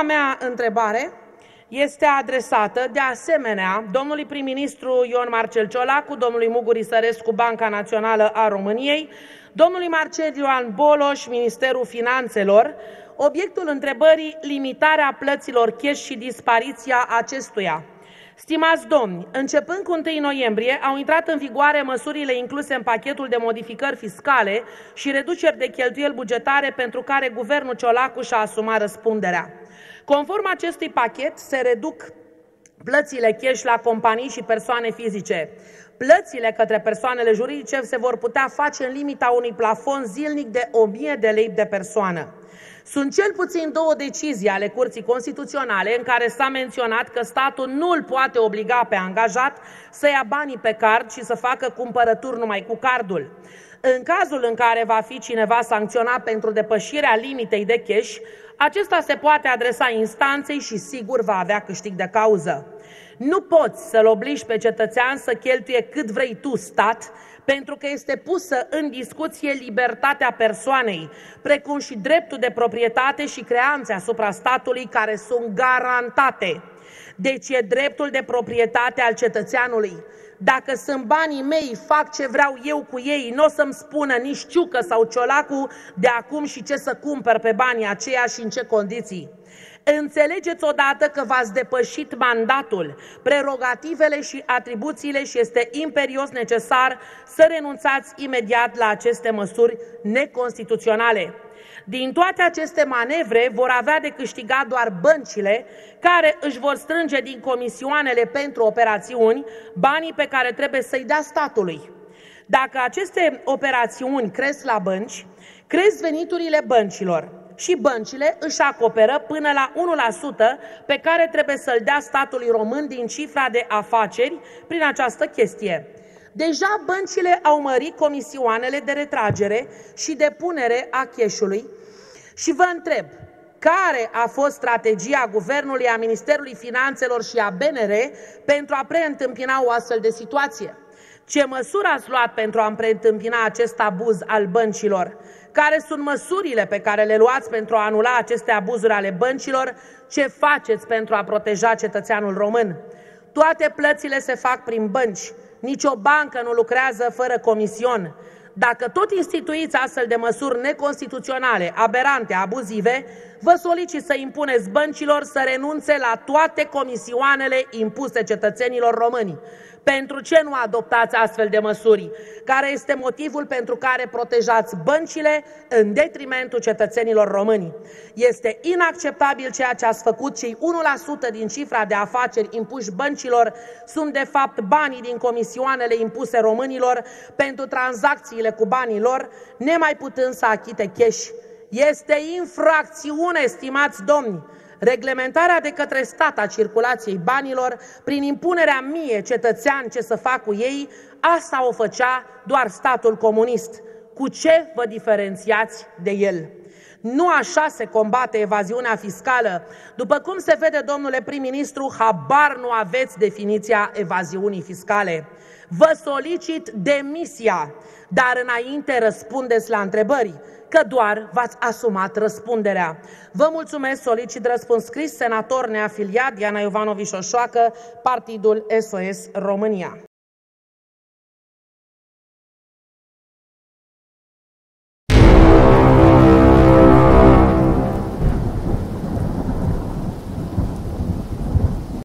doua mea întrebare este adresată, de asemenea, domnului prim-ministru Ion Marcel Ciolacu, domnului Muguri Sărescu, Banca Națională a României, domnului Marcel Ioan Boloș, Ministerul Finanțelor, obiectul întrebării limitarea plăților cash și dispariția acestuia. Stimați domni, începând cu 1 noiembrie au intrat în vigoare măsurile incluse în pachetul de modificări fiscale și reduceri de cheltuieli bugetare pentru care guvernul Ciolacu și-a asumat răspunderea. Conform acestui pachet, se reduc plățile cash la companii și persoane fizice. Plățile către persoanele juridice se vor putea face în limita unui plafon zilnic de 1000 de lei de persoană. Sunt cel puțin două decizii ale Curții Constituționale în care s-a menționat că statul nu îl poate obliga pe angajat să ia banii pe card și să facă cumpărături numai cu cardul. În cazul în care va fi cineva sancționat pentru depășirea limitei de cash, acesta se poate adresa instanței și sigur va avea câștig de cauză. Nu poți să-l obligi pe cetățean să cheltuie cât vrei tu, stat, pentru că este pusă în discuție libertatea persoanei, precum și dreptul de proprietate și creanțe asupra statului care sunt garantate. Deci e dreptul de proprietate al cetățeanului. Dacă sunt banii mei, fac ce vreau eu cu ei, nu o să-mi spună nici Ciucă sau Ciolacu de acum și ce să cumpăr pe banii aceia și în ce condiții. Înțelegeți odată că v-ați depășit mandatul, prerogativele și atribuțiile și este imperios necesar să renunțați imediat la aceste măsuri neconstituționale. Din toate aceste manevre vor avea de câștigat doar băncile care își vor strânge din comisioanele pentru operațiuni banii pe care trebuie să-i dea statului. Dacă aceste operațiuni cresc la bănci, cresc veniturile băncilor și băncile își acoperă până la 1% pe care trebuie să-l dea statului român din cifra de afaceri prin această chestie. Deja băncile au mărit comisioanele de retragere și depunere a cash-ului și vă întreb, care a fost strategia Guvernului, a Ministerului Finanțelor și a BNR pentru a preîntâmpina o astfel de situație? Ce măsuri ați luat pentru a preîntâmpina acest abuz al băncilor? Care sunt măsurile pe care le luați pentru a anula aceste abuzuri ale băncilor? Ce faceți pentru a proteja cetățeanul român? Toate plățile se fac prin bănci. Nici o bancă nu lucrează fără comision. Dacă tot instituiți astfel de măsuri neconstituționale, aberante, abuzive, vă solicit să impuneți băncilor să renunțe la toate comisioanele impuse cetățenilor români. Pentru ce nu adoptați astfel de măsuri? Care este motivul pentru care protejați băncile în detrimentul cetățenilor români? Este inacceptabil ceea ce ați făcut. Cei 1% din cifra de afaceri impuși băncilor sunt de fapt banii din comisioanele impuse românilor pentru tranzacțiile cu banii lor, nemai putând să achite cash. Este infracțiune, stimați domni, reglementarea de către stat a circulației banilor, prin impunerea mie, cetățean, ce să fac cu ei, asta o făcea doar statul comunist. Cu ce vă diferențiați de el? Nu așa se combate evaziunea fiscală. După cum se vede, domnule prim-ministru, habar nu aveți definiția evaziunii fiscale. Vă solicit demisia, dar înainte răspundeți la întrebări că doar v-ați asumat răspunderea. Vă mulțumesc, solicit răspuns scris, senator neafiliat Diana Iovanovici Oșoacă, Partidul SOS România.